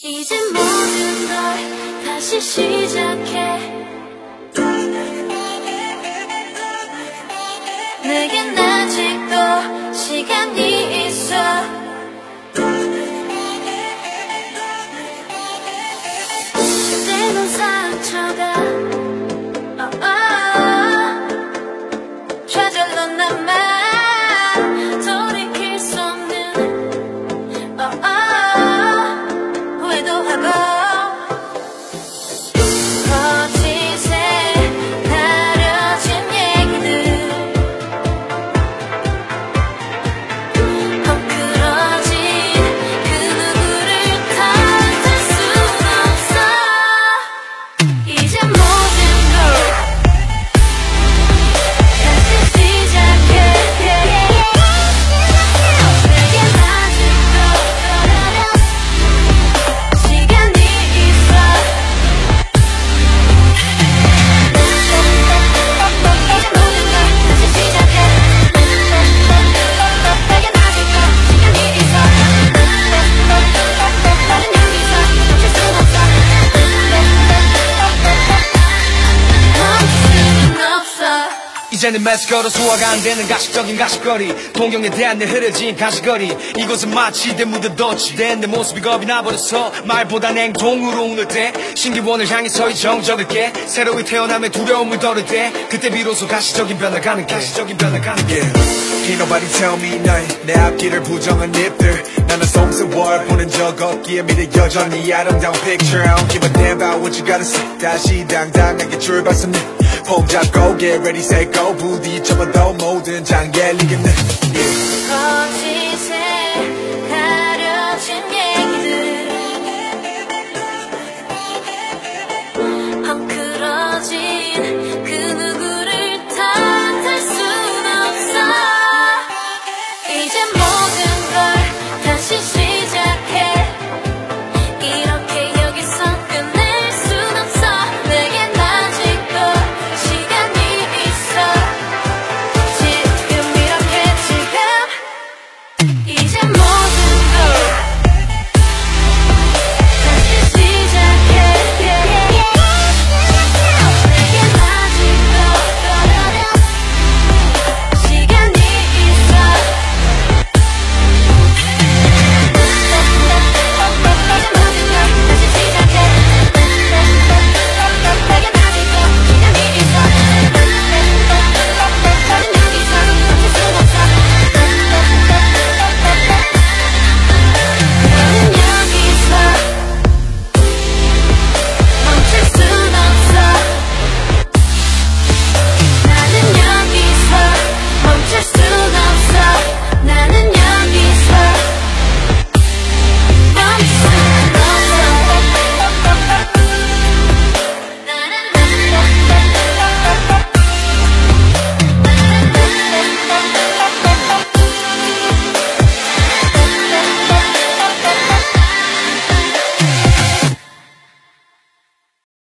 이제 모든 걸 다시 시작해. 내겐 이제는 매스 걸어 소화가 안 되는 가식적인 가식거리. 동경에 대한 내 흐려진 가시거리. 이곳은 마치 내 묻은 덧치된 내 모습이 겁이 나버렸어. 말보다 행동으로 오늘 때 신기원을 향해 서 이 정적을게 새로이 태어남의 두려움을 덜을 때. 그때 비로소 가시적인 변화가는 게 가시적인 변화가는 게 Can't nobody tell me nothing. 내 앞길을 부정한 잎들. 나는 속세월 보는 적 없기에 미래 여전히 아름다운 picture. I don't give a damn about what you gotta say 다시 당당하게 출발선네 폼 잡고 get ready set go 부딪혀봐도 모든 장애. 거짓